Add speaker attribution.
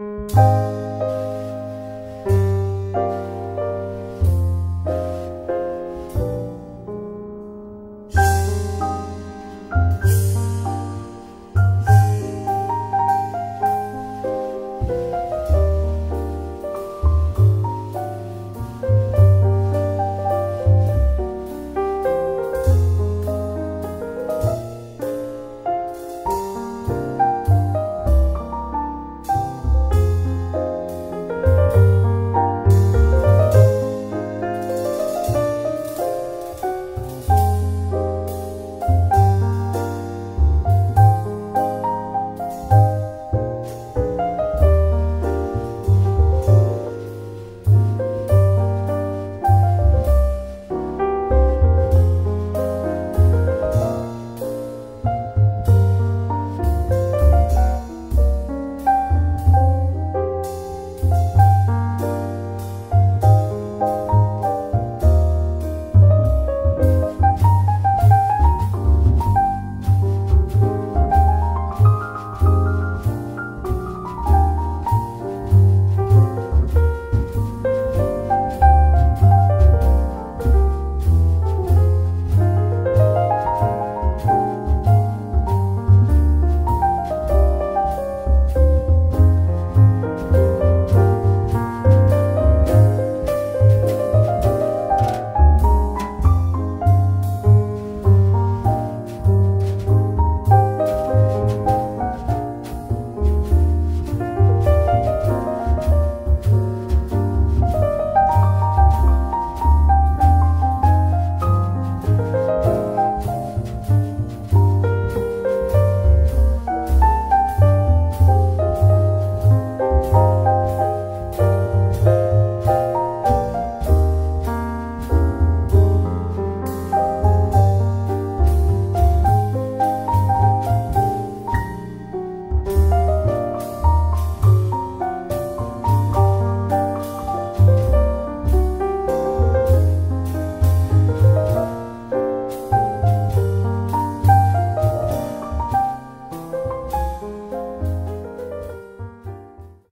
Speaker 1: you